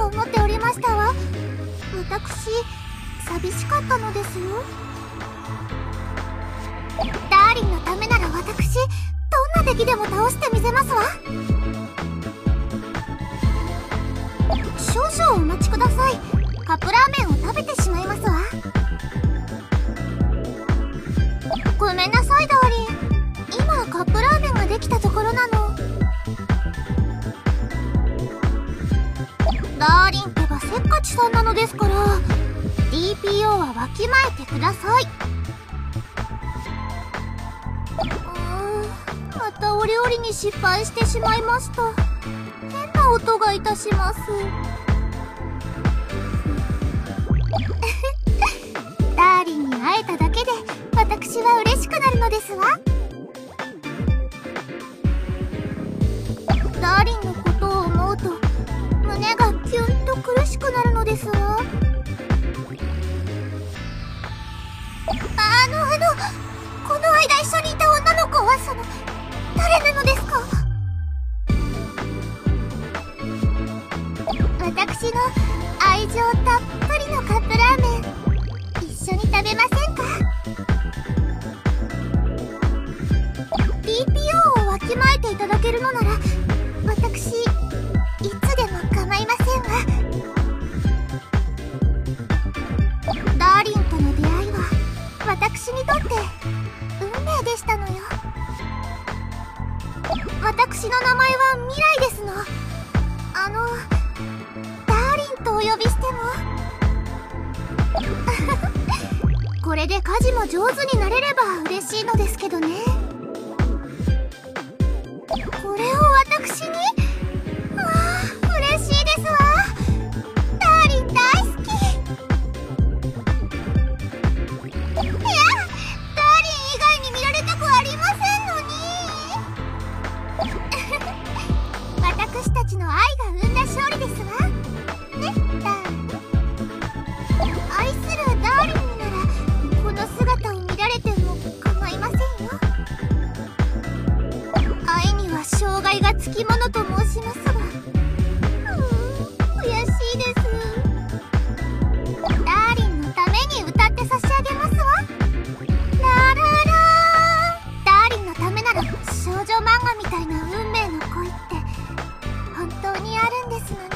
思っておりましたわ。私寂しかったのですよ。ダーリンのためなら私どんな敵でも倒してみせますわ。少々お待ちください。カプラダーリンってばせっかちさんなのですから DPO はわきまえてください。うーんまたお料理に失敗してしまいました。変な音がいたします。ダーリンに会えただけで私は嬉しくなるのですわ。私の愛情たっぷりのカップラーメン一緒に食べませんか？TPO をわきまえていただけるのなら私いつでも構いませんわ。ダーリンとの出会いは私にとって運命でしたのよ。私の名前は未来ですの。これで家事も上手になれれば嬉しいのですけどね。これを私に？ああ嬉しいですわ。ダーリン大好き。いやダーリン以外に見られたくありませんのに。私たちの愛が生んだ勝利ですわ。き者と申しますが。悔しいです。ダーリンのために歌って差し上げますわ。ラララダーリンのためなら少女漫画みたいな運命の恋って本当にあるんですのね。